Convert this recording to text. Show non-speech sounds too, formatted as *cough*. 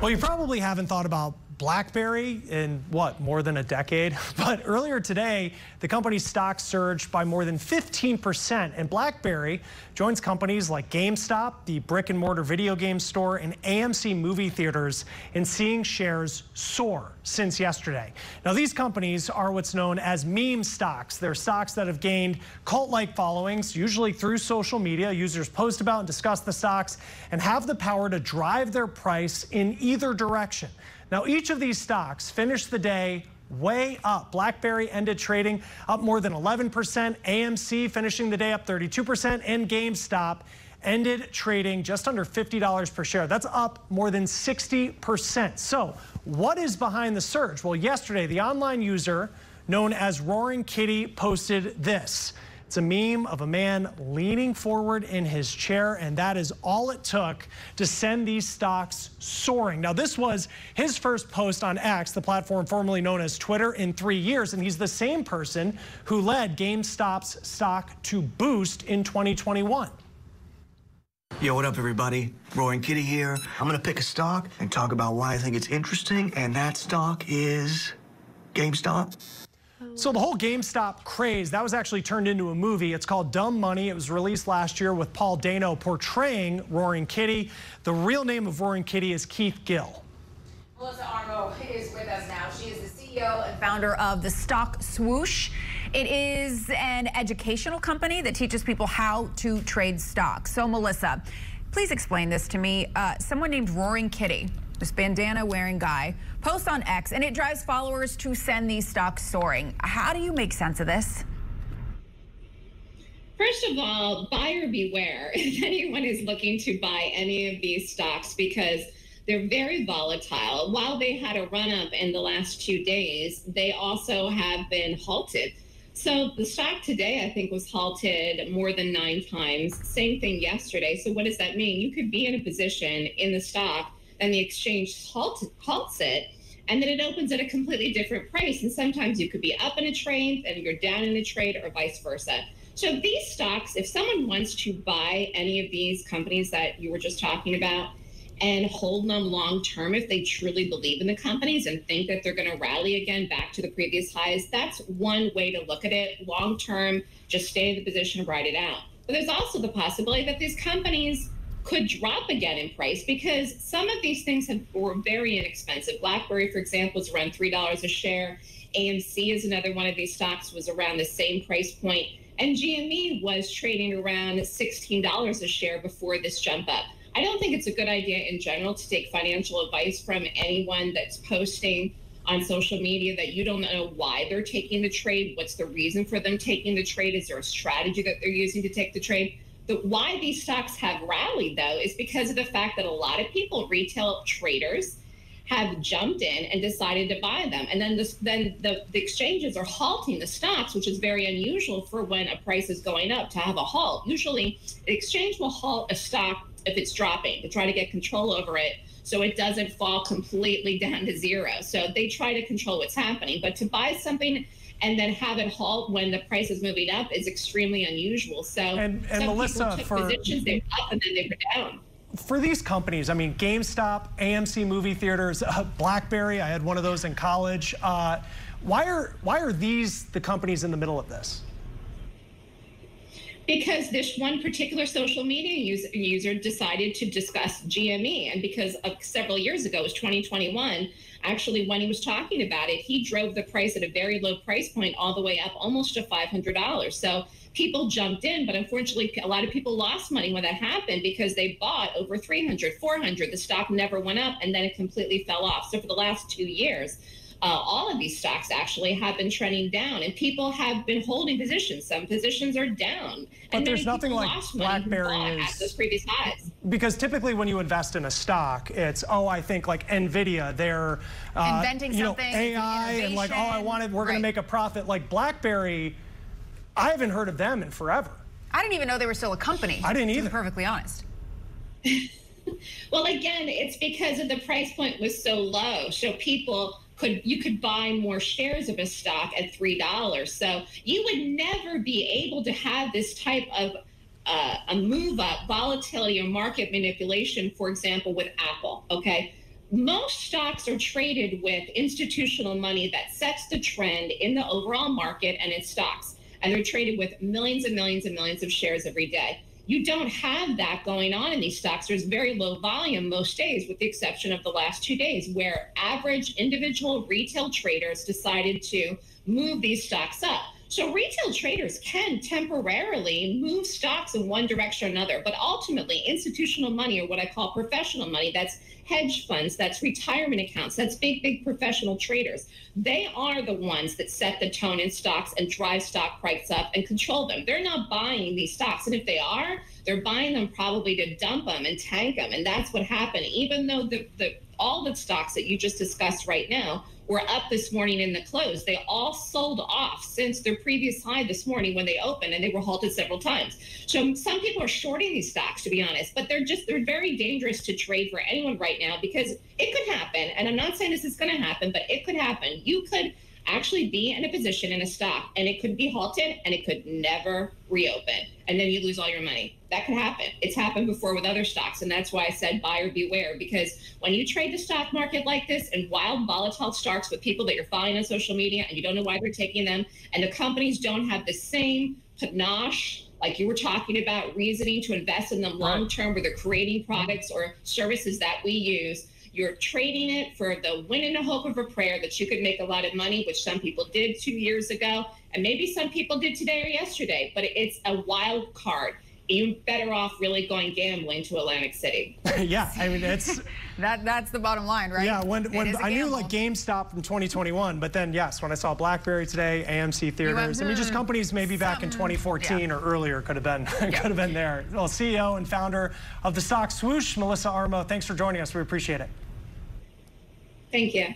Well, you probably haven't thought about BlackBerry in what, more than a decade? *laughs* But earlier today, the company's stock surged by more than 15%, and BlackBerry joins companies like GameStop, the brick and mortar video game store, and AMC movie theaters in seeing shares soar since yesterday. Now, these companies are what's known as meme stocks. They're stocks that have gained cult-like followings, usually through social media. Users post about and discuss the stocks and have the power to drive their price in either direction. Now, each of these stocks finished the day way up. BlackBerry ended trading up more than 11%, AMC finishing the day up 32%, and GameStop ended trading just under $50 per share. That's up more than 60%. So, what is behind the surge? Well, yesterday, the online user known as Roaring Kitty posted this. It's a meme of a man leaning forward in his chair, and that is all it took to send these stocks soaring. Now, this was his first post on X, the platform formerly known as Twitter, in three years, and he's the same person who led GameStop's stock to boost in 2021. Yo, what up, everybody? Roaring Kitty here. I'm gonna pick a stock and talk about why I think it's interesting, and that stock is GameStop. So the whole GameStop craze, that was actually turned into a movie. It's called Dumb Money. It was released last year with Paul Dano portraying Roaring Kitty. The real name of Roaring Kitty is Keith Gill. Melissa Armo is with us now. She is the CEO and founder of the Stock Swoosh. It is an educational company that teaches people how to trade stocks. So Melissa, please explain this to me. Uh, someone named Roaring Kitty this bandana wearing guy, posts on X and it drives followers to send these stocks soaring. How do you make sense of this? First of all, buyer beware *laughs* if anyone is looking to buy any of these stocks because they're very volatile. While they had a run up in the last two days, they also have been halted. So the stock today, I think, was halted more than nine times. Same thing yesterday. So what does that mean? You could be in a position in the stock and the exchange halts, halts it and then it opens at a completely different price. And sometimes you could be up in a trade and you're down in a trade, or vice versa. So these stocks, if someone wants to buy any of these companies that you were just talking about and hold them long term, if they truly believe in the companies and think that they're going to rally again back to the previous highs, that's one way to look at it. Long term, just stay in the position, and ride it out. But there's also the possibility that these companies could drop again in price because some of these things have, were very inexpensive. BlackBerry, for example, is around $3 a share. AMC is another one of these stocks, was around the same price. And GME was trading around $16 a share before this jump up. I don't think it's a good idea in general to take financial advice from anyone that's posting on social media that you don't know why they're taking the trade. What's the reason for them taking the trade? Is there a strategy that they're using to take the trade? The, why these stocks have rallied, though, is because of the fact that a lot of people, retail traders, have jumped in and decided to buy them. And then, this, then the, the exchanges are halting the stocks, which is very unusual for when a price is going up to have a halt. Usually, the exchange will halt a stock if it's dropping to try to get control over it so it doesn't fall completely *laughs* down to zero. So they try to control what's happening. But to buy something and then have it halt when the price is moving up is extremely unusual. So and, and some Melissa, took for, positions they were up and then they were down. For these companies, I mean, GameStop, AMC movie theaters, uh, *laughs* BlackBerry, I had one of those in college. Uh, why are why are these the companies in the middle of this? Because this one particular social media user, user decided to discuss GME. And because several years ago, it was 2021, actually, when he was talking about it, he drove the price at a very low price point all the way up almost to $500. So people jumped in, but unfortunately, a lot of people lost money when that happened because they bought over 300, 400. The stock never went up and then it completely fell off. So for the last two years, uh, all of these stocks actually have been trending down, and people have been holding positions. Some positions are down. But there's nothing like BlackBerry is those previous highs. Because typically, when you invest in a stock, it's oh, I think like Nvidia, they're uh, inventing you know, something, AI, and like oh, I wanted, we're right. going to make a profit. Like BlackBerry, I haven't heard of them in forever. I didn't even know they were still a company. I didn't either. To be perfectly honest. *laughs* well, again, it's because of the price point was so low. So people could you could buy more shares of a stock at three dollars. So you would never be able to have this type of uh, a move up volatility or market manipulation, for example, with Apple. Okay. most stocks are traded with institutional money that sets the trend in the overall market and in stocks. And they're traded with millions and millions and millions of shares every day. You don't have that going on in these stocks. There's very low volume most days, with the exception of the last two days, where average individual retail traders decided to move these stocks up. So retail traders can temporarily move stocks in one direction or another, but ultimately institutional money or what I call professional money, that's hedge funds, that's retirement accounts, that's big, big professional traders. They are the ones that set the tone in stocks and drive stock prices up and control them. They're not buying these stocks. And if they are, they're buying them probably to dump them and tank them. And that's what happened. Even though the, the all the stocks that you just discussed right now were up this morning in the close. They all sold off since their previous high this morning when they opened, and they were halted several times. So some people are shorting these stocks, to be honest, but they're just they're very dangerous to trade for anyone right now because it could happen. And I'm not saying this is going to happen, but it could happen. You could actually be in a position in a stock and it could be halted and it could never reopen. And then you lose all your money. That could happen. It's happened before with other stocks and that's why i said buyer beware because when you trade the stock market like this and wild volatile stocks with people that you're following on social media and you don't know why they're taking them and the companies don't have the same panache like you were talking about reasoning to invest in them long term where they're creating products or services that we use you're trading it for the win and the hope of a prayer that you could make a lot of money, which some people did two years ago, and maybe some people did today or yesterday, but it's a wild card. You're better off really going gambling to Atlantic City. *laughs* yeah, I mean it's *laughs* that that's the bottom line, right? Yeah, when when I knew like GameStop from 2021, but then yes, when I saw BlackBerry today, AMC Theaters, I mean just hmm, companies maybe back in 2014 yeah. or earlier could have been *laughs* could have been there. Well, CEO and founder of the stock swoosh, Melissa Armo, thanks for joining us. We appreciate it. Thank you.